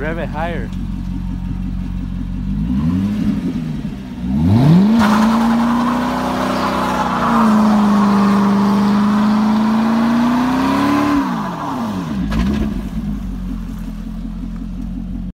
rev it higher.